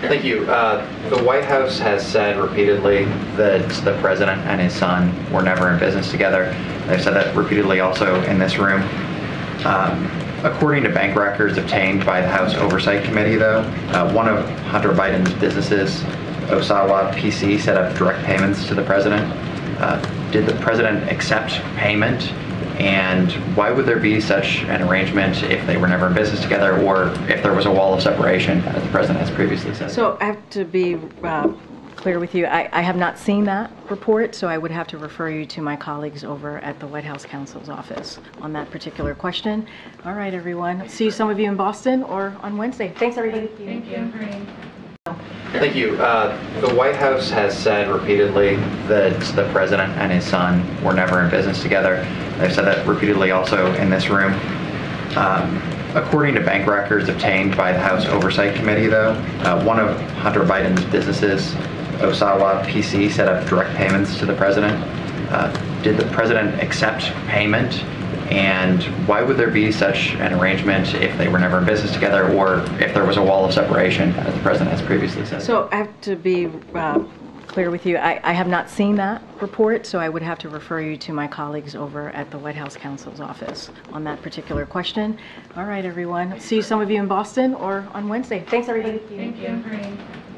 Thank you. Uh, The White House has said repeatedly that the president and his son were never in business together. They've said that repeatedly also in this room. Um, According to bank records obtained by the House Oversight Committee, though, uh, one of Hunter Biden's businesses, Owasco PC, set up direct payments to the president. Uh, Did the president accept payment? And why would there be such an arrangement if they were never in business together or if there was a wall of separation, as the president has previously said? So I have to be uh, clear with you, I I have not seen that report, so I would have to refer you to my colleagues over at the White House counsel's office on that particular question. All right, everyone, see some of you in Boston or on Wednesday. Thanks, everybody. Thank you. Thank you. Uh, The White House has said repeatedly that the president and his son were never in business together. They've said that repeatedly also in this room. Um, According to bank records obtained by the House Oversight Committee, though, uh, one of Hunter Biden's businesses, Owasco PC, set up direct payments to the president. Uh, Did the president accept payment? And why would there be such an arrangement if they were never in business together or if there was a wall of separation, as the president has previously said? So I have to be uh, clear with you, I I have not seen that report, so I would have to refer you to my colleagues over at the White House counsel's office on that particular question. All right, everyone, see some of you in Boston or on Wednesday. Thanks, everybody. Thank you.